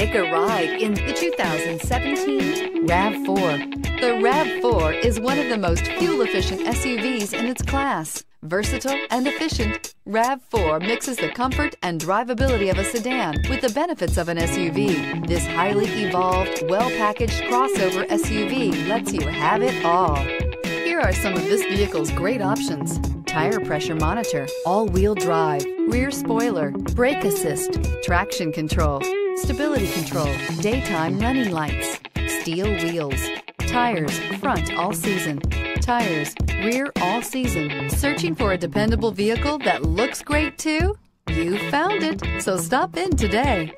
Take a ride in the 2017 RAV4. The RAV4 is one of the most fuel-efficient SUVs in its class. Versatile and efficient, RAV4 mixes the comfort and drivability of a sedan with the benefits of an SUV. This highly evolved, well-packaged crossover SUV lets you have it all. Here are some of this vehicle's great options. Tire pressure monitor, all-wheel drive, rear spoiler, brake assist, traction control, stability control, daytime running lights, steel wheels, tires, front all season, tires, rear all season. Searching for a dependable vehicle that looks great too? You found it, so stop in today.